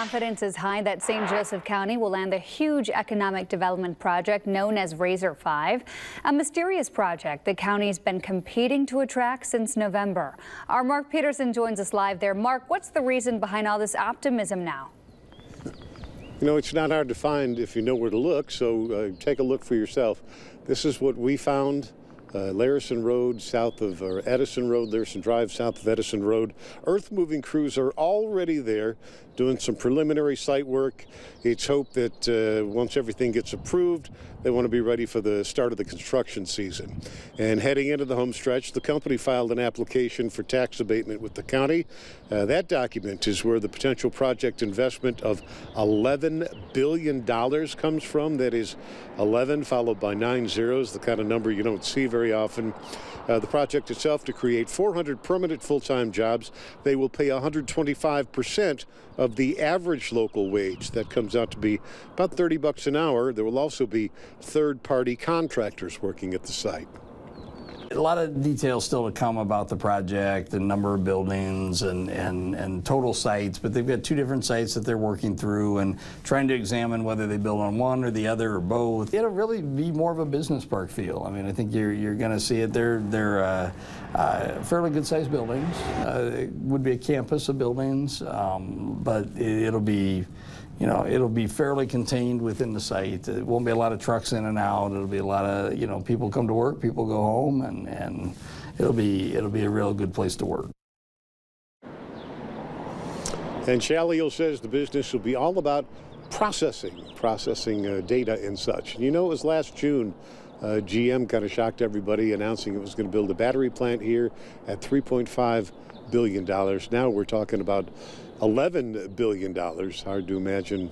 Confidence is high that St. Joseph County will land the huge economic development project known as Razor 5, a mysterious project the county's been competing to attract since November. Our Mark Peterson joins us live there. Mark, what's the reason behind all this optimism now? You know, it's not hard to find if you know where to look, so uh, take a look for yourself. This is what we found uh, Larison Road south of, or Edison Road, Larison Drive south of Edison Road. Earth moving crews are already there doing some preliminary site work. It's hoped that uh, once everything gets approved, they want to be ready for the start of the construction season. And heading into the home stretch, the company filed an application for tax abatement with the county. Uh, that document is where the potential project investment of $11 billion comes from. That is 11 followed by nine zeros, the kind of number you don't see very often. Uh, the project itself to create 400 permanent full-time jobs. They will pay 125 percent of the average local wage. That comes out to be about 30 bucks an hour. There will also be third-party contractors working at the site. A lot of details still to come about the project, the number of buildings and, and, and total sites, but they've got two different sites that they're working through and trying to examine whether they build on one or the other or both. It'll really be more of a business park feel. I mean, I think you're, you're going to see it. They're, they're uh, uh, fairly good sized buildings. Uh, it would be a campus of buildings, um, but it, it'll be you know, it'll be fairly contained within the site. It won't be a lot of trucks in and out. It'll be a lot of, you know, people come to work, people go home, and, and it'll be it'll be a real good place to work. And Schalliol says the business will be all about processing, processing uh, data and such. You know, it was last June. Uh, GM kind of shocked everybody, announcing it was going to build a battery plant here at 3.5 billion dollars. Now we're talking about $11 billion. Hard to imagine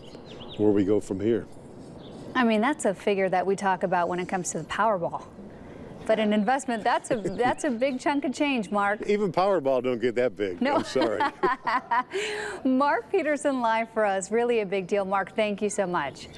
where we go from here. I mean, that's a figure that we talk about when it comes to the Powerball. But an investment, that's a that's a big chunk of change, Mark. Even Powerball don't get that big. No. I'm sorry. Mark Peterson live for us. Really a big deal. Mark, thank you so much.